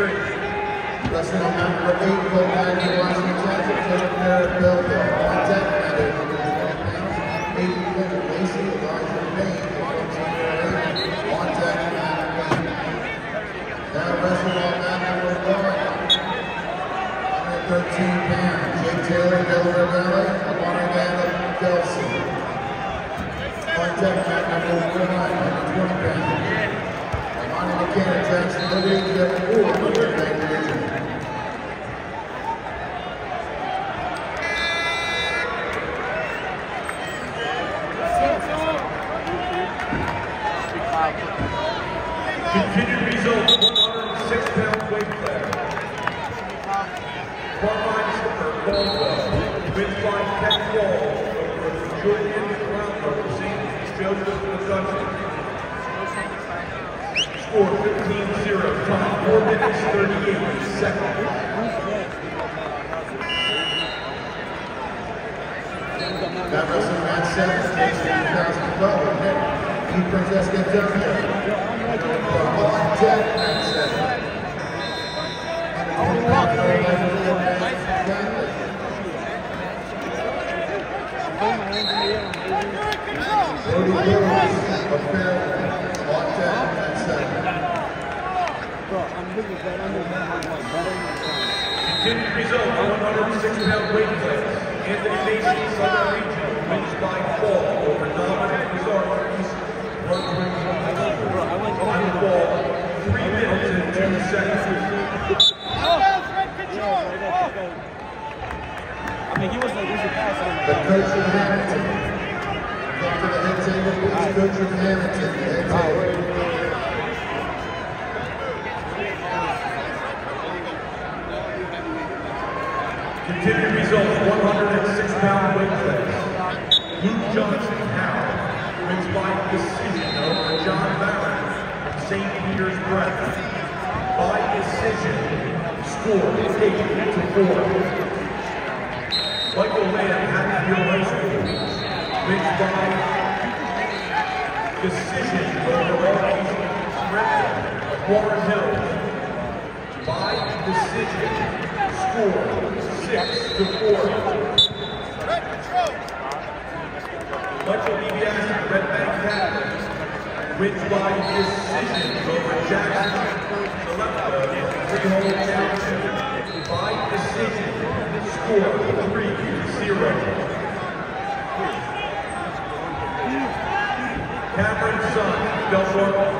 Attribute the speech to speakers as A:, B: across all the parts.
A: Wrestling on number eight, Phil Wagner, Washington Johnson, Taylor Merritt, Bill Bill. On deck, at 820 pounds, Aiden Quinn, Lacey, Elijah Payne, on Matt Payne. Now wrestling on mat number one, 113 pounds, Jake Taylor, Delaware Valley, Awanagana, Delsea. On mat number one, 120 pounds. Monty McKenna, Jackson Liberty, Jeff Moore, Liberty Bank Division.
B: Continued results, 106 pound weight class. Carmine Skipper, Caldwell, wins by 10 falls over Julian Brownberg, St. Joseph Production. Score 15-0, time 4 minutes 38 seconds.
A: That wrestling match seven, Jason 2012, Nick, E. Francesca Duncan. On deck, match seven. 120 pounds, Orlando Stanley. Brody Williams of Fairfield, on deck, match seven.
B: Continued result, 106 pound weight class. Anthony Southern Regional, wins by over Dominic ball, 3 minutes and 2 seconds.
C: I mean, he was pass
A: The coach from Hamilton. Come to the coach from Hamilton, the head table.
B: Continued results, 106 pound weight class. Luke Johnson, Howard, wins by decision over John Barrett of St. Peter's Prep. By decision, score 8 to 4. Michael Lamb, Hatfield High School, wins by decision over Archie Renton of Warren Hills. By decision, score 6 to 4. Michael DiBiase, Red Bank Catholic, wins by decision over Jackson Selecta of Freehold Township. By decision, score 3 to 0. Cameron Sun, Delmore,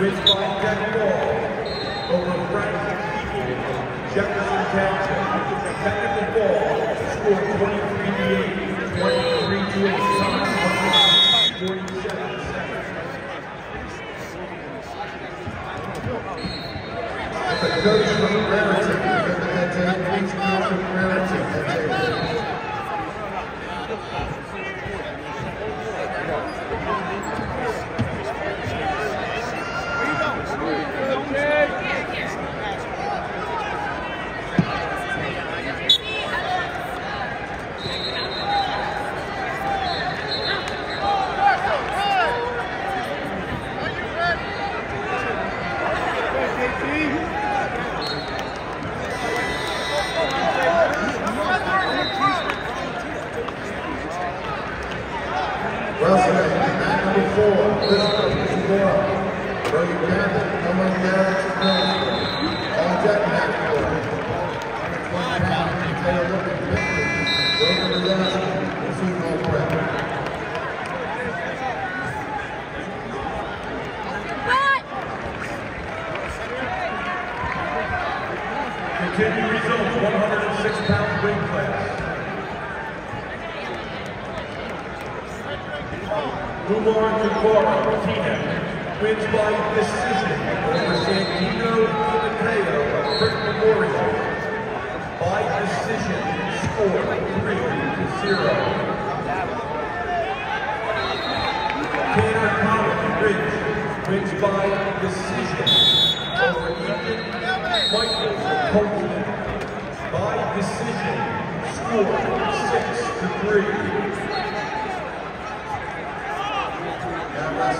B: wins by 10 ball over Frank Jefferson Township. Technical ball, score 23 to 8, 23 to 8, time 47 seconds.
A: The to the coach from head table. Wrestling, mat number four, Lisbon, Zamora. Brody Campbell, Cameron Garrett, Jacksonville. On deck, mat four. 120 pounds, Taylor Looking, Bentley. William Johnson, Racine Prep.
B: Continued results, 106 pound weight class. Umar Jabara, Tina, wins by decision over Santino Mateo of Brick Memorial. By decision, score 3 to 0. Tanner Collins, Ridge, wins by decision over Ethan Michaels of Colton. By decision, score 6 to 3.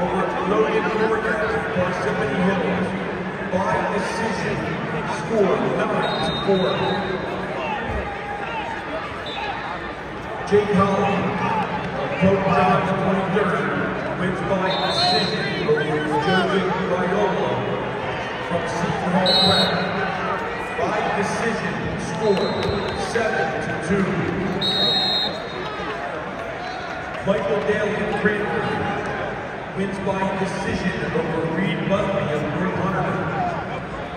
B: over Logan Morgan, Parsippany Hills. By decision, score 9 to 4. Jake Holland, Pope John 23rd, wins by decision over Joseph Viola from Seton Hall Prep. By decision, score 7 to 2. Michael Daly of Cranford wins by decision over Reed Butley of New Hunter.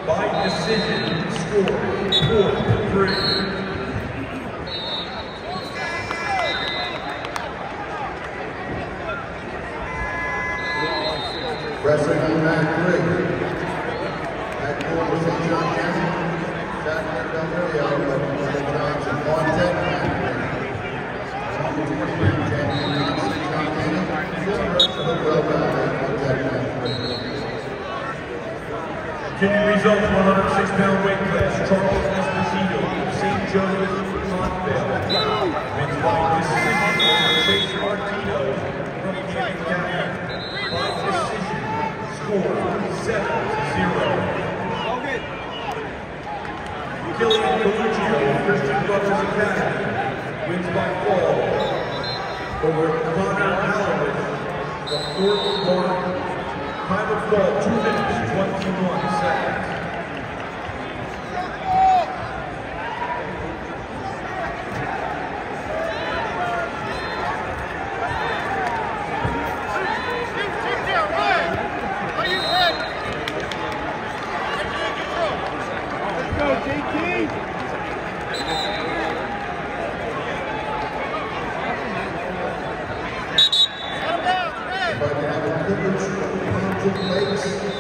B: By decision, score 4 to 3.
A: Wrestling on mat three. At four, St. John County, Jack Del Rio of St. John's and Juan Ted mat three. On the 20 pound champion of St. John County, Silver Hopewell Valley, Juan Ted mat three.
B: Continued results, 106 pound weight class, Charles Esposito, St. Joe's, Montvale. Wins by decision over Chase Martino from Cannon County. By decision, score 7-0. Killian Coluccio, Christian Brothers Academy, wins by fall over Connor Halloran from North Warren. Time of fall, 2 minutes, 21 seconds.
A: Of Hampton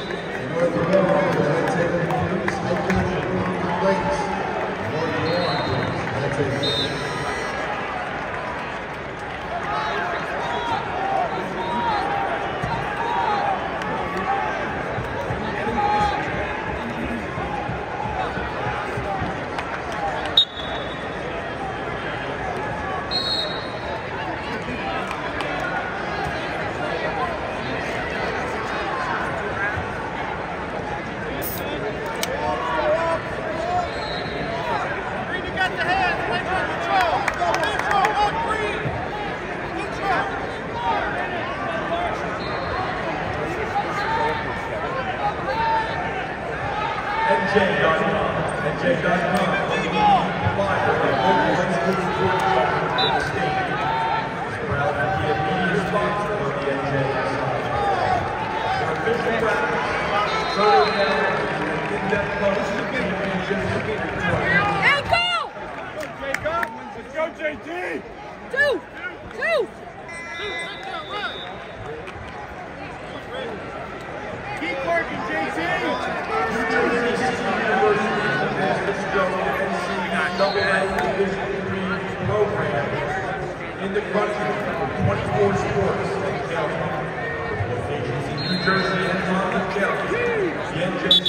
A: in
D: the
B: country with 24 sports counting. With locations in New Jersey and Monmouth County, the NJC